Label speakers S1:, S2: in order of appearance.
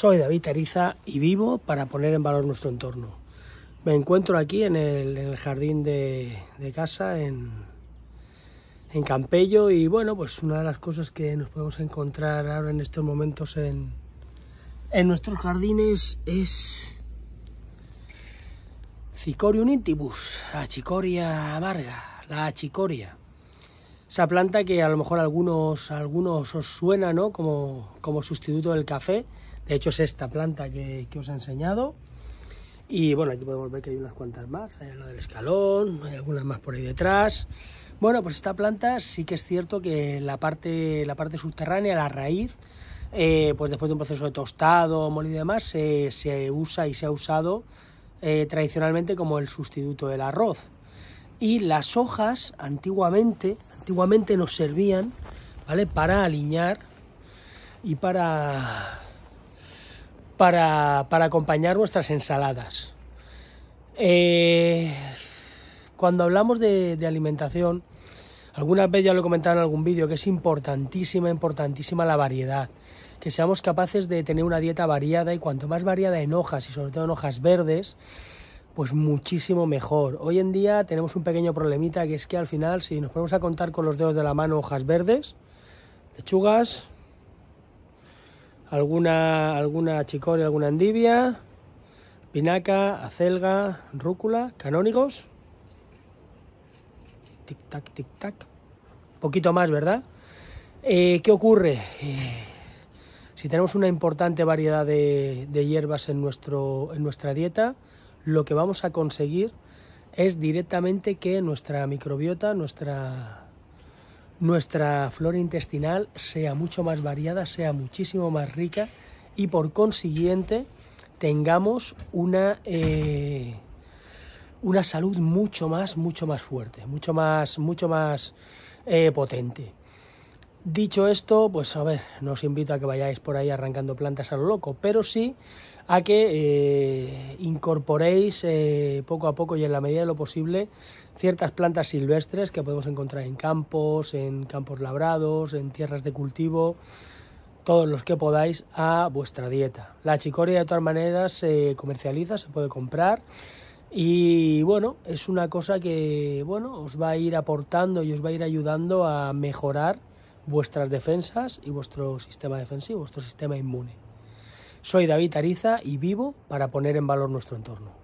S1: Soy David Ariza y vivo para poner en valor nuestro entorno. Me encuentro aquí en el, jardín de, casa, en, Campello, y bueno, pues una de las cosas que nos podemos encontrar ahora en estos momentos en, nuestros jardines es Cicorium intibus, la chicoria amarga, la chicoria esa planta que a lo mejor a algunos, algunos os suena ¿no? como, como sustituto del café. De hecho es esta planta que, que, os he enseñado. Y bueno, aquí podemos ver que hay unas cuantas más. Hay lo del escalón, hay algunas más por ahí detrás. Bueno, pues esta planta sí que es cierto que la parte, la parte subterránea, la raíz, eh, pues después de un proceso de tostado, molido y demás, se, usa y se ha usado eh, tradicionalmente como el sustituto del arroz. Y las hojas antiguamente, antiguamente nos servían, ¿vale? Para alinear y para, para, para acompañar nuestras ensaladas. Eh, cuando hablamos de, de, alimentación, algunas veces ya lo he comentado en algún vídeo, que es importantísima, importantísima la variedad. Que seamos capaces de tener una dieta variada y cuanto más variada en hojas y sobre todo en hojas verdes, pues muchísimo mejor. Hoy en día tenemos un pequeño problemita que es que al final si nos ponemos a contar con los dedos de la mano hojas verdes, lechugas, alguna, alguna chicoria, alguna endivia, pinaca, acelga, rúcula, canónigos, tic tac, tic tac, poquito más, ¿verdad? Eh, ¿Qué ocurre? Eh, si tenemos una importante variedad de, de hierbas en, nuestro, en nuestra dieta, lo que vamos a conseguir es directamente que nuestra microbiota, nuestra, nuestra flora intestinal sea mucho más variada, sea muchísimo más rica y por consiguiente tengamos una, eh, una salud mucho más, mucho más fuerte, mucho más, mucho más eh, potente. Dicho esto, pues a ver, no os invito a que vayáis por ahí arrancando plantas a lo loco, pero sí a que eh, incorporéis eh, poco a poco y en la medida de lo posible ciertas plantas silvestres que podemos encontrar en campos, en campos labrados, en tierras de cultivo, todos los que podáis a vuestra dieta. La chicoria de todas maneras se comercializa, se puede comprar y bueno, es una cosa que bueno, os va a ir aportando y os va a ir ayudando a mejorar vuestras defensas y vuestro sistema defensivo, vuestro sistema inmune. Soy David Ariza y vivo para poner en valor nuestro entorno.